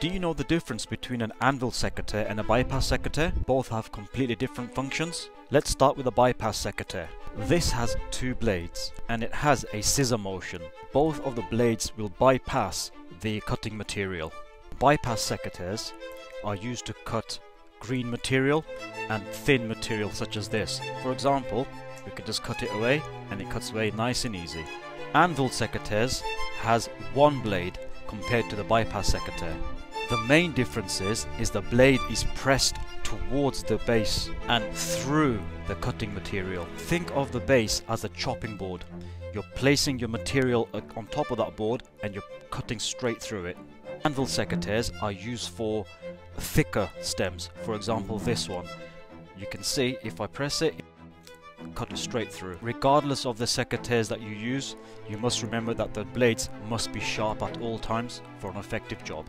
Do you know the difference between an anvil secateur and a bypass secateur? Both have completely different functions. Let's start with a bypass secateur. This has two blades and it has a scissor motion. Both of the blades will bypass the cutting material. Bypass secateurs are used to cut green material and thin material such as this. For example, we can just cut it away and it cuts away nice and easy. Anvil secateurs has one blade compared to the bypass secateurs. The main difference is, is the blade is pressed towards the base and through the cutting material. Think of the base as a chopping board. You're placing your material uh, on top of that board and you're cutting straight through it. Anvil secateurs are used for thicker stems, for example this one. You can see if I press it, cut it straight through. Regardless of the secateurs that you use, you must remember that the blades must be sharp at all times for an effective job.